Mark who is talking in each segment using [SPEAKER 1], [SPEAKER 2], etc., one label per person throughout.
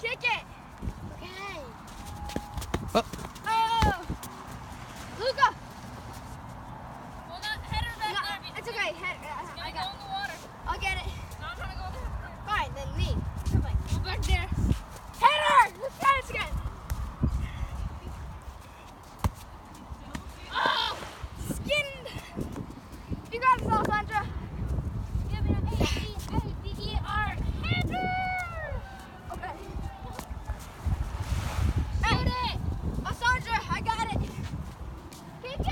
[SPEAKER 1] Kick it.
[SPEAKER 2] Okay.
[SPEAKER 3] Oh.
[SPEAKER 1] Oh. Luca.
[SPEAKER 4] Well, not header back
[SPEAKER 1] No,
[SPEAKER 4] there.
[SPEAKER 1] it's okay. Head, uh,
[SPEAKER 4] It's
[SPEAKER 1] I
[SPEAKER 4] gonna
[SPEAKER 1] got
[SPEAKER 4] go in the water.
[SPEAKER 1] I'll get it.
[SPEAKER 4] No, I'm trying to go there.
[SPEAKER 1] Fine, then me. Come on.
[SPEAKER 4] Go back there.
[SPEAKER 1] Header! Let's try this again.
[SPEAKER 4] Oh!
[SPEAKER 1] Skinned. You got this, Alessandra.
[SPEAKER 4] Give me an A, E, A, D, E, R. Header!
[SPEAKER 1] Okay.
[SPEAKER 4] Shoot it!
[SPEAKER 1] Alessandra, I got it.
[SPEAKER 4] Kick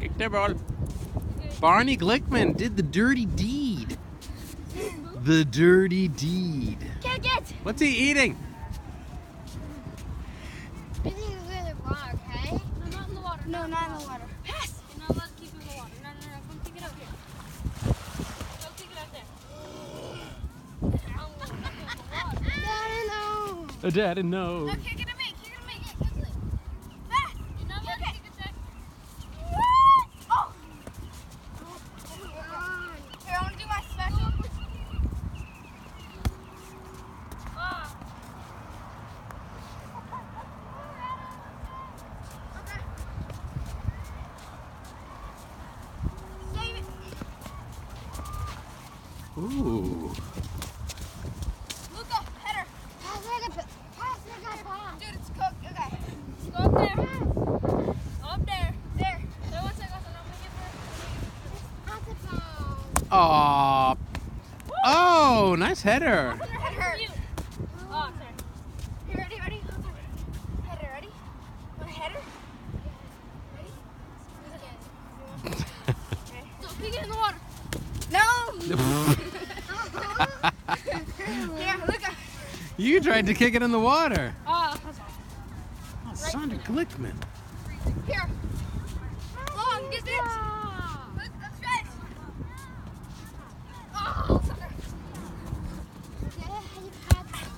[SPEAKER 4] it!
[SPEAKER 3] Kick. Barney Glickman did the dirty deed. The dirty deed.
[SPEAKER 1] Kick it.
[SPEAKER 3] What's he eating?
[SPEAKER 2] You think it's really wrong, okay?
[SPEAKER 4] No, not in the water.
[SPEAKER 1] No, not in the water. Pass.
[SPEAKER 4] You're not allowed to keep it in the water. No, no, no. Come kick it out here. Go kick it out there. I'm gonna kick it out the water.
[SPEAKER 2] Daddy, no.
[SPEAKER 3] Daddy no.
[SPEAKER 1] No, kick it to me. Kick it to me. Pass.
[SPEAKER 4] You're not allowed to kick it back.
[SPEAKER 1] What? Oh.
[SPEAKER 2] Come on.
[SPEAKER 1] Here, I want to do my special.
[SPEAKER 4] Ah.
[SPEAKER 1] Okay. Save it.
[SPEAKER 3] Ooh.
[SPEAKER 1] Luca, header.
[SPEAKER 2] Pass like pass like pass.
[SPEAKER 1] Dude, it's cooked. Okay.
[SPEAKER 4] Go up there. Up there.
[SPEAKER 1] There.
[SPEAKER 4] There, one second. So I'm gonna get her.
[SPEAKER 2] Pass the
[SPEAKER 3] Oh, nice header.
[SPEAKER 4] Oh, sorry.
[SPEAKER 1] You ready? Ready? Header, ready? Want a header?
[SPEAKER 4] So kick it in the water.
[SPEAKER 1] No. Here, Luca.
[SPEAKER 3] you tried to kick it in the water.
[SPEAKER 4] Ah.
[SPEAKER 3] Oh, Sandra Glickman.
[SPEAKER 1] Here. Long distance. Let's, let's try it. Oh, sucker.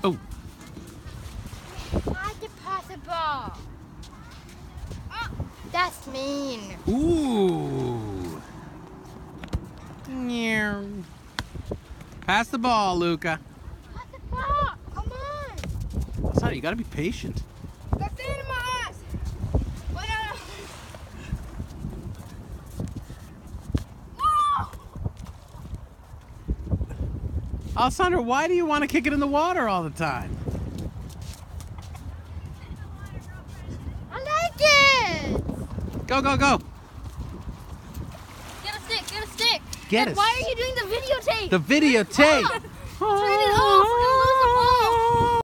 [SPEAKER 3] Oh.
[SPEAKER 2] I can pass.
[SPEAKER 1] Oh.
[SPEAKER 2] That's mean.
[SPEAKER 3] Ooh. Pass the ball, Luca.
[SPEAKER 2] Pass the ball. Come on.
[SPEAKER 3] Sandra, you gotta be patient.
[SPEAKER 1] That's it in my eyes. No, no. No.
[SPEAKER 3] Alessandra, why do you want to kick it in the water all the time?
[SPEAKER 2] I like it.
[SPEAKER 3] Go, go, go.
[SPEAKER 4] get
[SPEAKER 3] us.
[SPEAKER 4] Why are you doing the videotape?
[SPEAKER 3] The videotape.
[SPEAKER 4] Oh. Turn it off.